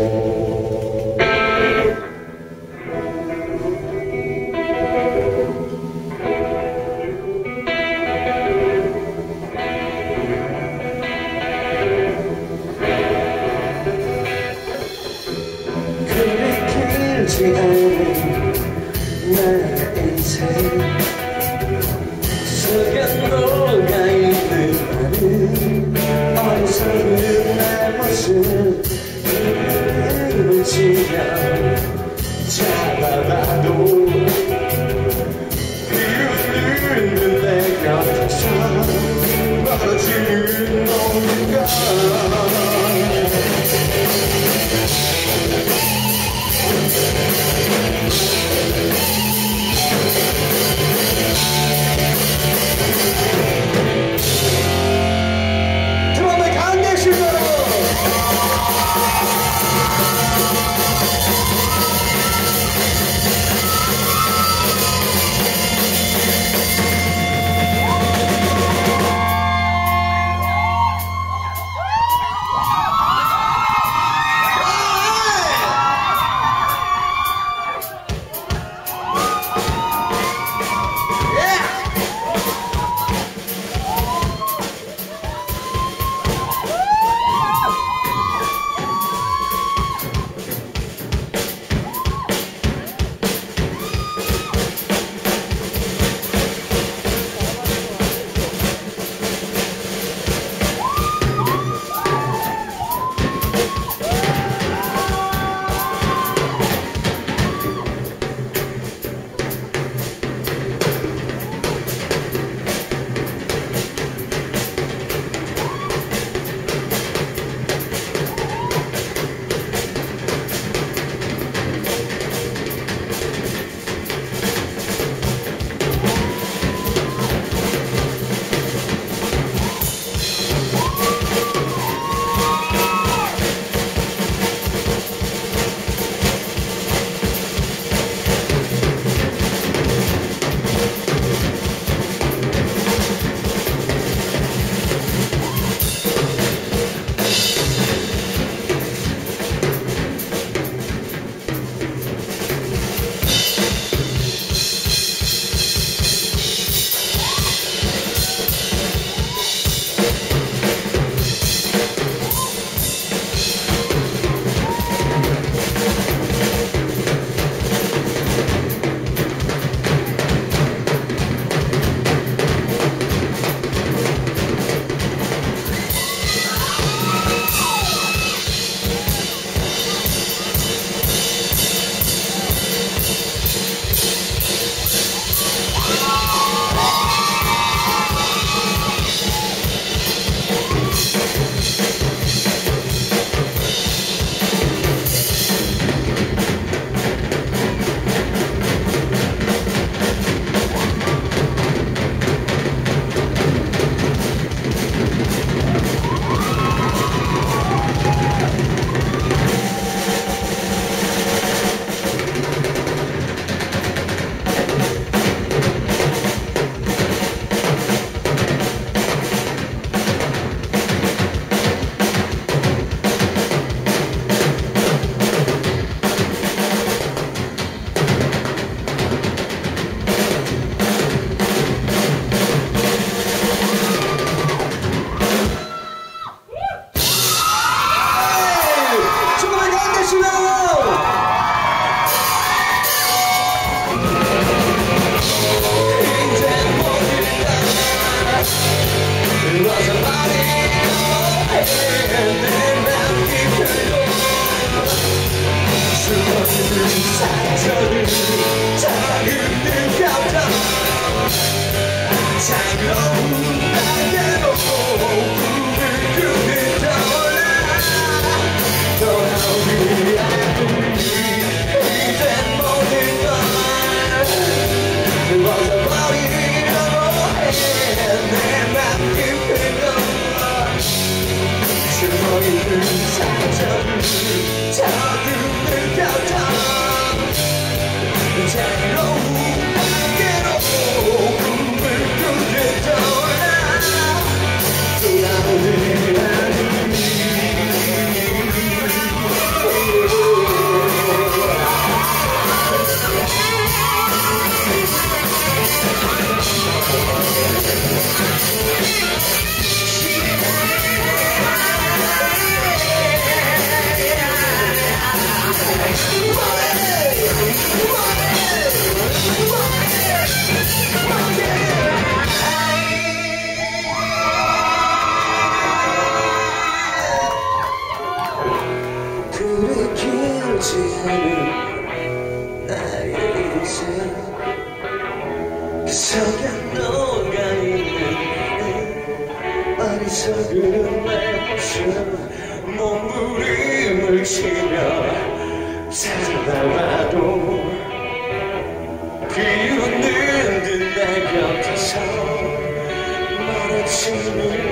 그렇게 길지 않은 나의 인생. 在这里 이제 그 속에 너가 있는 어리석은 말처럼 몸부림을 치며 살아와도 비웃는 듯 내 곁에서 멀어지는